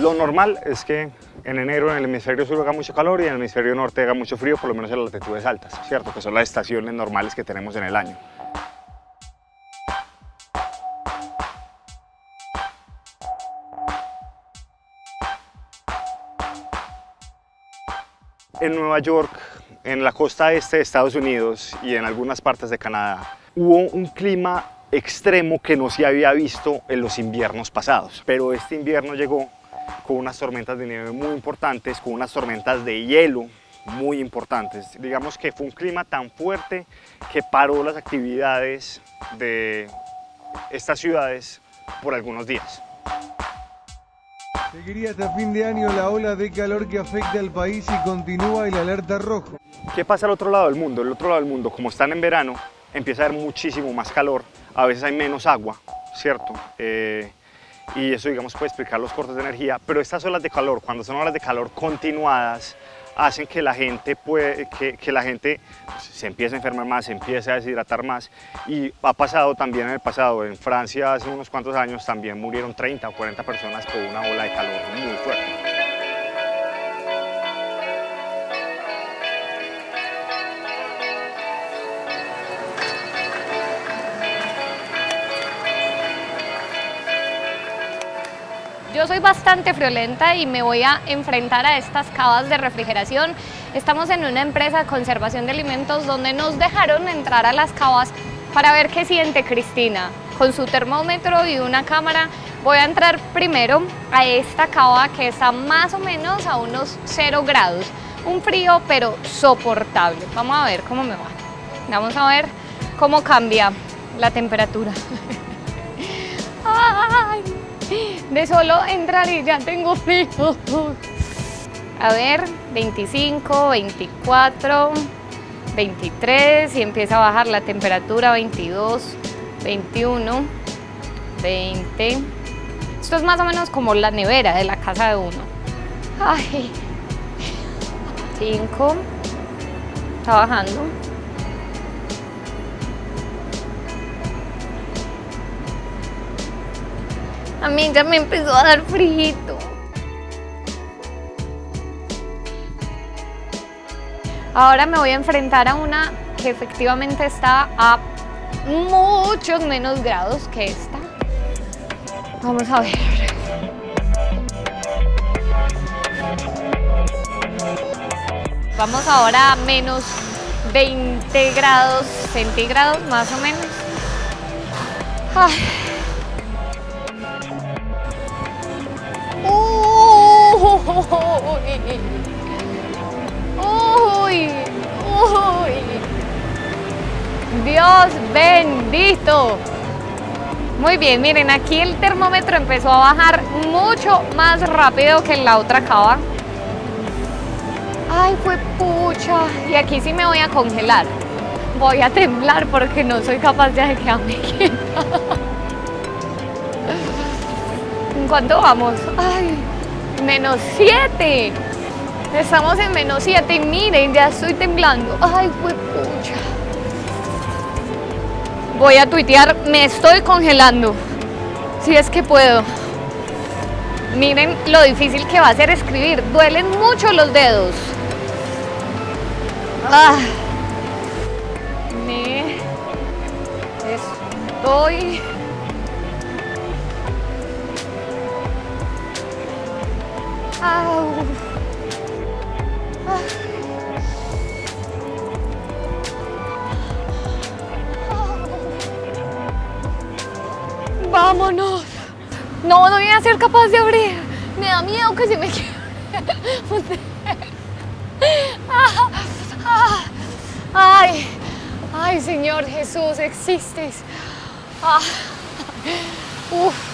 Lo normal es que en enero en el hemisferio sur haga mucho calor y en el hemisferio norte haga mucho frío, por lo menos en las latitudes altas, ¿cierto? Que son las estaciones normales que tenemos en el año. En Nueva York, en la costa este de Estados Unidos y en algunas partes de Canadá, hubo un clima extremo que no se había visto en los inviernos pasados. Pero este invierno llegó con unas tormentas de nieve muy importantes, con unas tormentas de hielo muy importantes. Digamos que fue un clima tan fuerte que paró las actividades de estas ciudades por algunos días. Seguiría hasta fin de año la ola de calor que afecta al país y continúa el alerta rojo. ¿Qué pasa al otro lado del mundo? El otro lado del mundo, como están en verano, empieza a haber muchísimo más calor, a veces hay menos agua, ¿cierto? Eh, y eso, digamos, puede explicar los cortes de energía, pero estas olas de calor, cuando son olas de calor continuadas, hacen que la gente, que la gente se empiece a enfermar más, se empiece a deshidratar más. Y ha pasado también en el pasado, en Francia hace unos cuantos años también murieron 30 o 40 personas por una ola de calor muy fuerte. Yo soy bastante friolenta y me voy a enfrentar a estas cavas de refrigeración. Estamos en una empresa de conservación de alimentos donde nos dejaron entrar a las cavas para ver qué siente Cristina. Con su termómetro y una cámara voy a entrar primero a esta cava que está más o menos a unos 0 grados. Un frío pero soportable. Vamos a ver cómo me va. Vamos a ver cómo cambia la temperatura. ¡Ay! De solo entrar y ya tengo frío. A ver, 25, 24, 23 y empieza a bajar la temperatura, 22, 21, 20. Esto es más o menos como la nevera de la casa de uno. Ay, 5, está bajando. A mí ya me empezó a dar frío. Ahora me voy a enfrentar a una que efectivamente está a muchos menos grados que esta. Vamos a ver. Vamos ahora a menos 20 grados centígrados más o menos. Ay. Uy, uy, Dios bendito. Muy bien, miren, aquí el termómetro empezó a bajar mucho más rápido que en la otra cava. Ay, fue pucha. Y aquí sí me voy a congelar. Voy a temblar porque no soy capaz de quedarme quieta. ¿En cuánto vamos? Ay, menos 7. Estamos en menos 7 y miren, ya estoy temblando. Ay, fue pucha. Voy a tuitear, me estoy congelando. Si es que puedo. Miren lo difícil que va a ser escribir. Duelen mucho los dedos. Ah. Me estoy Vámonos. No, no voy a ser capaz de abrir. Me da miedo que se me quiebre. Ah, ah. Ay, ay, Señor Jesús, existes. Ah. Uf.